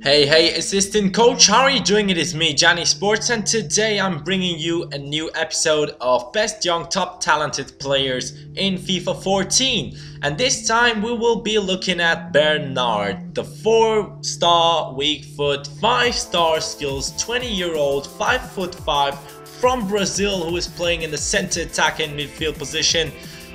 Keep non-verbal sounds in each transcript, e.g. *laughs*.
Hey, hey, assistant coach, how are you doing? It is me, Cani Sports, and today I'm bringing you a new episode of Best Young Top Talented Players in FIFA 14. And this time we will be looking at Bernard, the 4-star weak foot, 5-star skills, 20-year-old, 5 foot 5 from Brazil who is playing in the center attacking midfield position.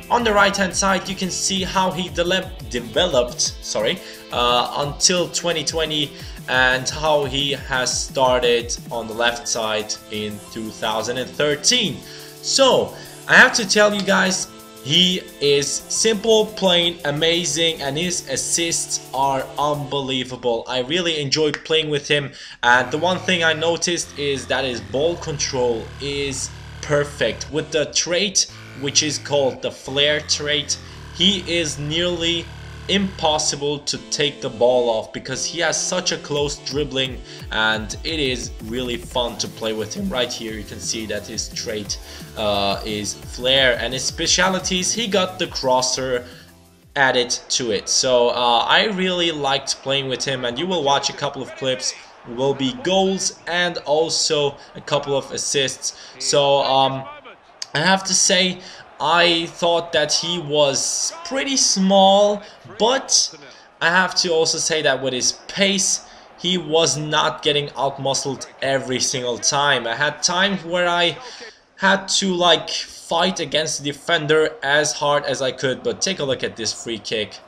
On the right hand side you can see how he de developed sorry, uh, until 2020 and how he has started on the left side in 2013. So I have to tell you guys he is simple, plain, amazing, and his assists are unbelievable. I really enjoyed playing with him, and the one thing I noticed is that his ball control is perfect. With the trait, which is called the flair trait, he is nearly impossible to take the ball off because he has such a close dribbling and it is really fun to play with him. Right here you can see that his trait uh, is flair and his specialities he got the crosser added to it. So uh, I really liked playing with him and you will watch a couple of clips. Will be goals and also a couple of assists. So um, I have to say I thought that he was pretty small, but I have to also say that with his pace, he was not getting outmuscled every single time. I had times where I had to like fight against the defender as hard as I could, but take a look at this free kick.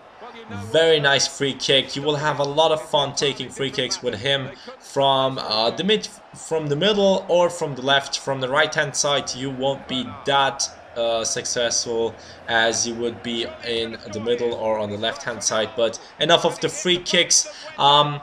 Very nice free kick. You will have a lot of fun taking free kicks with him from uh, the mid, from the middle or from the left. From the right hand side, you won't be that uh, successful as you would be in the middle or on the left hand side but enough of the free kicks um,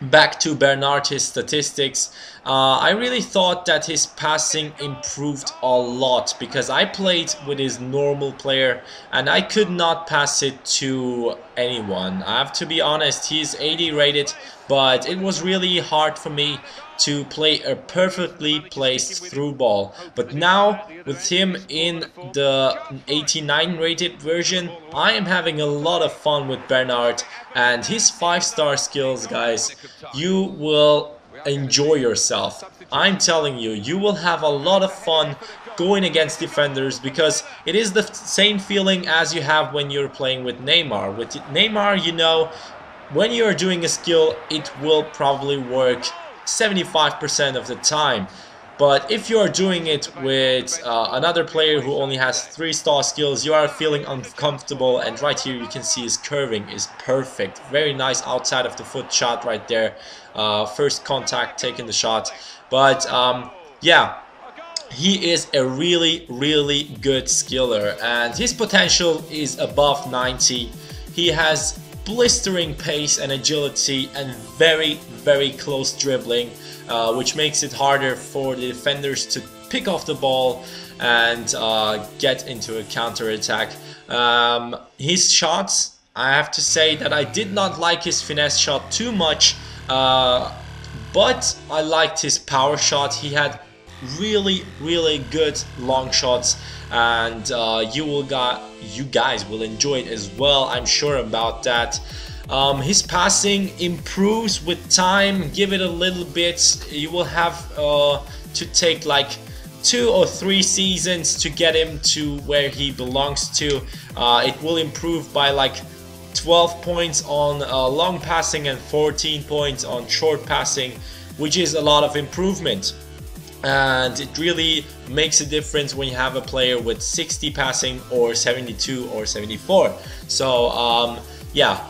back to Bernard's statistics. Uh, I really thought that his passing improved a lot because I played with his normal player and I could not pass it to anyone I have to be honest he's 80 rated but it was really hard for me to play a perfectly placed through ball. But now, with him in the 89 rated version, I am having a lot of fun with Bernard and his 5 star skills guys, you will enjoy yourself. I'm telling you, you will have a lot of fun going against defenders because it is the same feeling as you have when you're playing with Neymar. With Neymar, you know, when you're doing a skill, it will probably work 75% of the time. But if you are doing it with uh, another player who only has 3 star skills, you are feeling uncomfortable and right here you can see his curving is perfect. Very nice outside of the foot shot right there. Uh, first contact taking the shot. But um, yeah, he is a really really good skiller and his potential is above 90. He has blistering pace and agility and very very close dribbling uh, which makes it harder for the defenders to pick off the ball and uh, get into a counter attack. Um, his shots, I have to say that I did not like his finesse shot too much, uh, but I liked his power shot. He had really really good long shots and uh, you will got you guys will enjoy it as well I'm sure about that. Um, his passing improves with time give it a little bit. You will have uh, to take like two or three seasons to get him to where he belongs to. Uh, it will improve by like 12 points on uh, long passing and 14 points on short passing which is a lot of improvement and it really makes a difference when you have a player with 60 passing or 72 or 74 so um, yeah.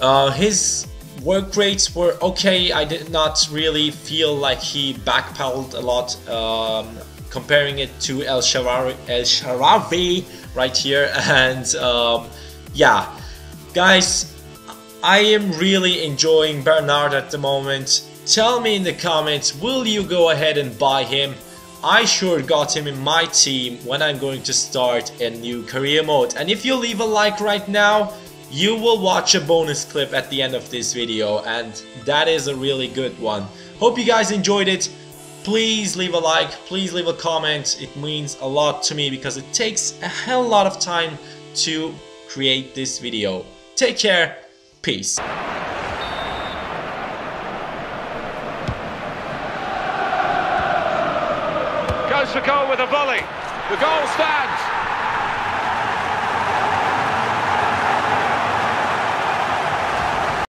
Uh, his work rates were okay. I did not really feel like he backpedaled a lot um, comparing it to El Shaarawy, El Shaarawy right here. *laughs* And um, yeah. Guys I am really enjoying Bernard at the moment Tell me in the comments, will you go ahead and buy him? I sure got him in my team when I'm going to start a new career mode. And if you leave a like right now, you will watch a bonus clip at the end of this video and that is a really good one. Hope you guys enjoyed it. Please leave a like, please leave a comment. It means a lot to me because it takes a hell lot of time to create this video. Take care, peace. Goes for goal with a volley. The goal stands.